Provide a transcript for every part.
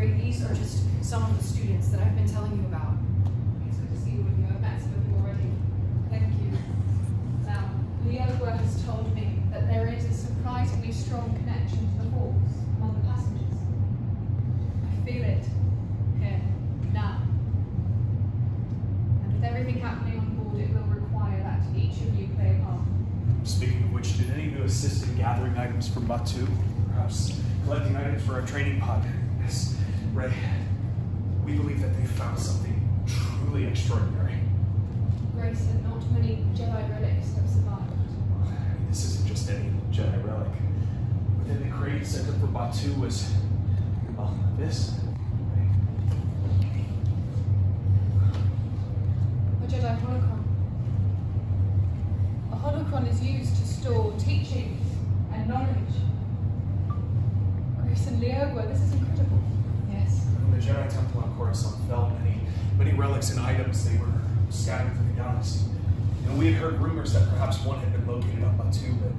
Great, these are just some of the students that I've been telling you about. It's good to see you you. I've met already. Thank you. Um, now, Leopold has told me that there is a surprisingly strong connection to the Force among the passengers. I feel it here, now. And with everything happening on board, it will require that each of you play a part. Speaking of which, did any of you assist in gathering items from Batuu? Perhaps collecting items for our training pod? Ray. We believe that they found something truly extraordinary. Grace not many Jedi relics have survived. This isn't just any Jedi relic. Within the crate sent up for Batuu was, well, this. A Jedi holocron. A holocron is used to store teachings and knowledge. Grace and Leogua, this is incredible. When the Jedi Temple on Coruscant fell, many, many relics and items, they were scattered through the galaxy. And we had heard rumors that perhaps one had been located on Batuu, but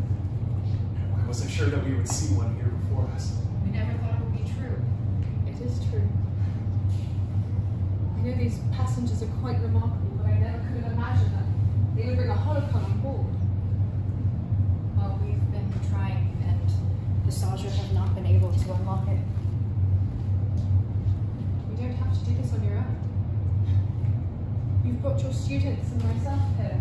I wasn't sure that we would see one here before us. We never thought it would be true. It is true. I know these passengers are quite remarkable, but I never could have imagined that they would bring a holocron on board. Well, we've been trying, and the Saja have not been able to unlock it. You don't have to do this on your own. You've brought your students and myself here.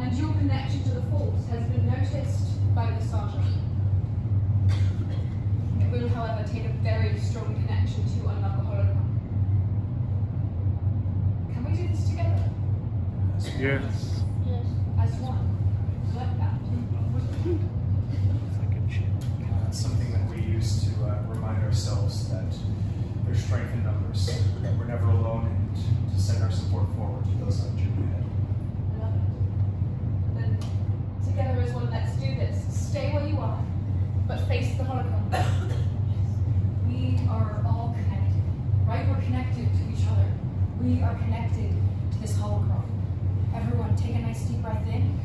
And your connection to the Force has been noticed by the Sergeant. It will, however, take a very strong connection to unlock a holocron. Can we do this together? Yes. As one? Like that? Uh, something that we use to uh, remind ourselves that there's strength in numbers, that we're never alone, and to send our support forward to those on journey ahead. I love it. Together as one, let's do this. Stay where you are, but face the holocron. We are all connected, right? We're connected to each other. We are connected to this holocron. Everyone, take a nice deep breath in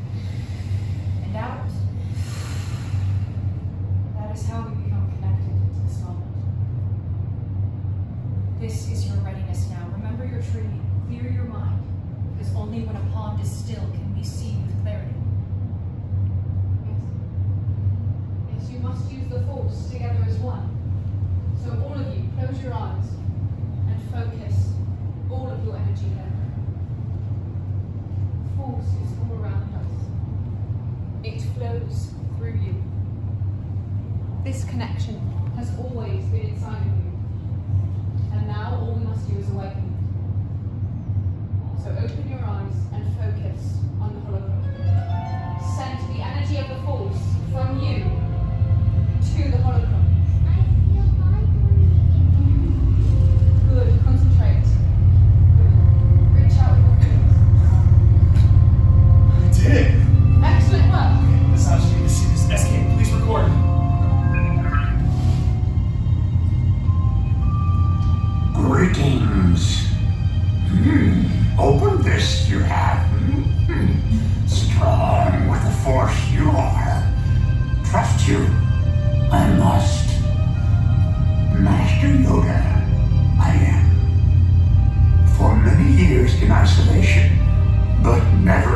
and out. That is how we become connected to this moment. This is your readiness now. Remember your training. Clear your mind, because only when a pond is still can we see with clarity. Yes. Yes, you must use the force together as one. So all of you, close your eyes and focus all of your energy there. Force is all around us. It flows through you. This connection has always been inside of you. And now all we must do is awaken it. So open your eyes and focus on the holocron. You have. Hmm. Strong with the force you are. Trust you. I must. Master Yoda, I am. For many years in isolation, but never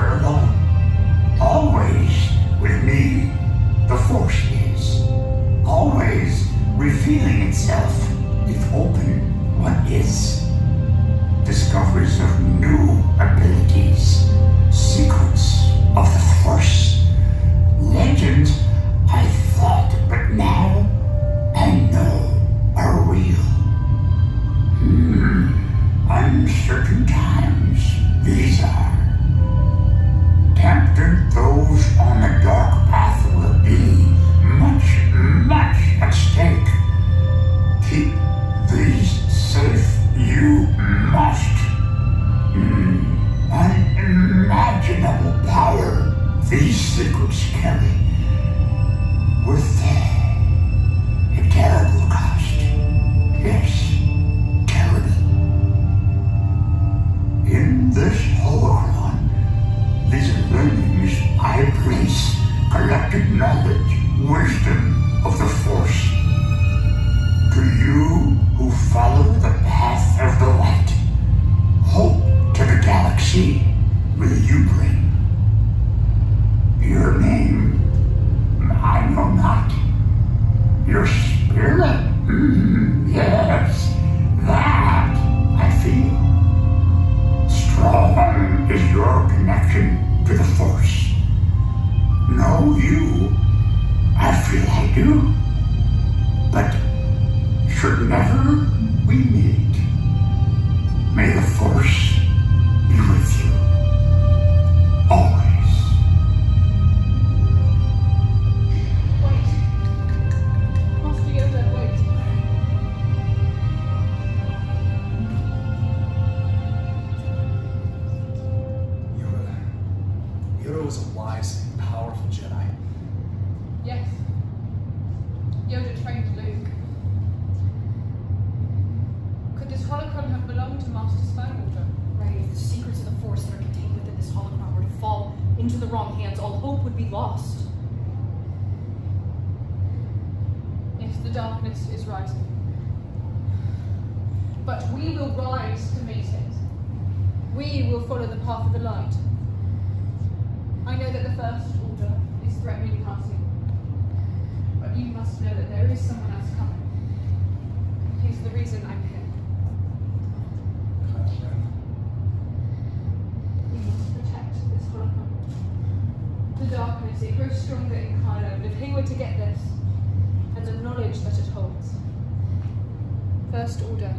into the wrong hands, all hope would be lost. Yes, the darkness is rising. But we will rise to meet it. We will follow the path of the light. I know that the First Order is threatening passing. But you must know that there is someone else coming. He's the reason I'm here. The darkness, it grows stronger in Kylo, and if he were to get this, and the knowledge that it holds, First Order,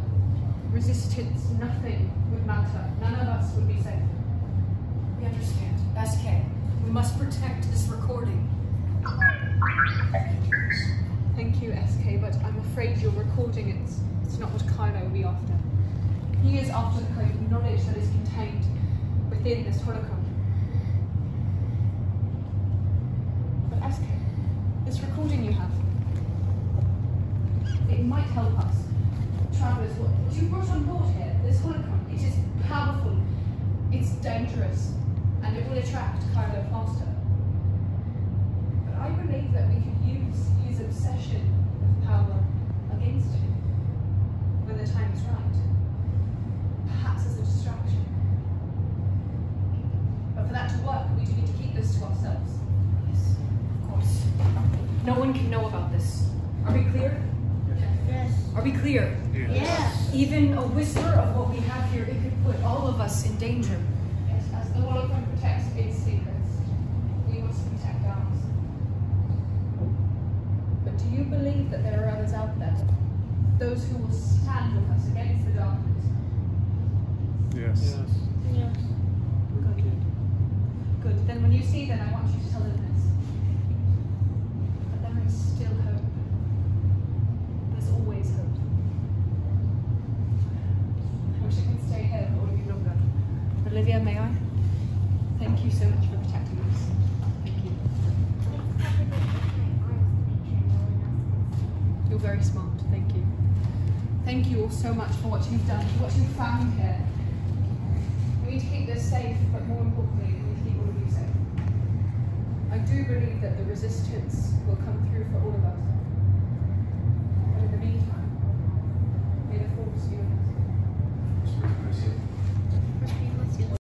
resistance, nothing would matter. None of us would be safe. We understand. SK, we must protect this recording. Thank you, SK, but I'm afraid you're recording it's it's not what Kylo will be after. He is after the kind of knowledge that is contained within this holocron. But SK, this recording you have, it might help us. Travelers, what, what you brought on board here, this holocron, it is powerful, it's dangerous, and it will attract Kylo faster. But I believe that we could use his obsession with power against him when the time is right. Perhaps as a distraction. But for that to work, we do need to keep this to ourselves. Yes, of course. No one can know about this. Are we clear? Yes. Are we clear? Yes. Even a whisper of what we have here, it could put all of us in danger. Yes, as the holocron protects its secrets, we must protect ours. But do you believe that there are others out there? Those who will stand with us against the darkness? Yes. Yes. Good. Good. Then when you see them, I want you to tell them this. That there is still hope. There's always hope. I wish I could stay here for all of you longer. Olivia, may I? Thank you so much for protecting us. Thank you. You're very smart. Thank you. Thank you all so much for what you've done, what you've found here. We need to keep this safe, but more importantly, we need to keep all of you safe. I do believe that the resistance will come through for all of us.